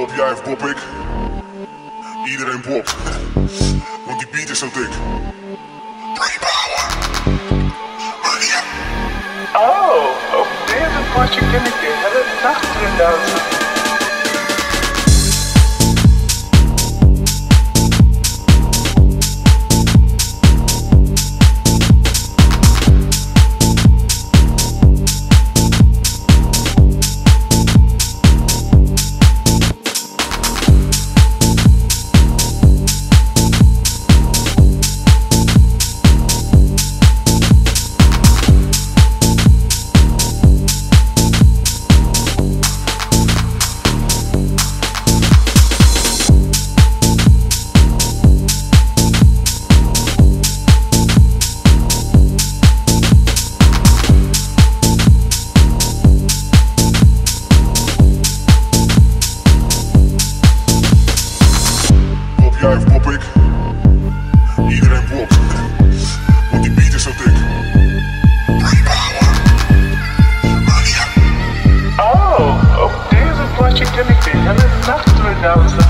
Pop jij of pop ik? Iedereen popt. Want die beat is zo dik. Free power. Oh, op deze potje ken ik de hele nacht jij pop ik? Iedereen popt. Want die beat is zo dik. Oh, op deze potje ken ik de hele nacht dansen.